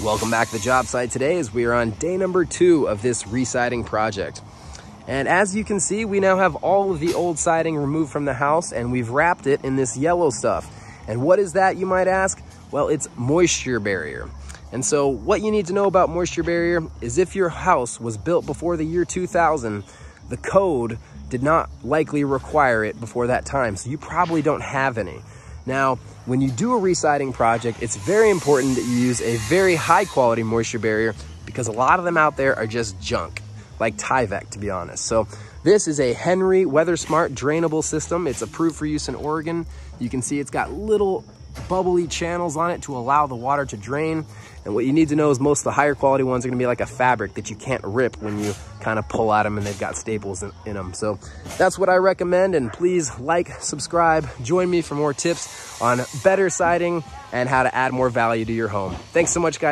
Welcome back to the job site today as we are on day number two of this residing project. And as you can see, we now have all of the old siding removed from the house and we've wrapped it in this yellow stuff. And what is that, you might ask? Well, it's moisture barrier. And so what you need to know about moisture barrier is if your house was built before the year 2000, the code did not likely require it before that time. So you probably don't have any. Now, when you do a residing project, it's very important that you use a very high quality moisture barrier because a lot of them out there are just junk, like Tyvek to be honest. So this is a Henry Weather Smart drainable system. It's approved for use in Oregon. You can see it's got little bubbly channels on it to allow the water to drain. And what you need to know is most of the higher quality ones are gonna be like a fabric that you can't rip when you kind of pull at them and they've got staples in, in them. So that's what I recommend. And please like, subscribe, join me for more tips on better siding and how to add more value to your home. Thanks so much, guys.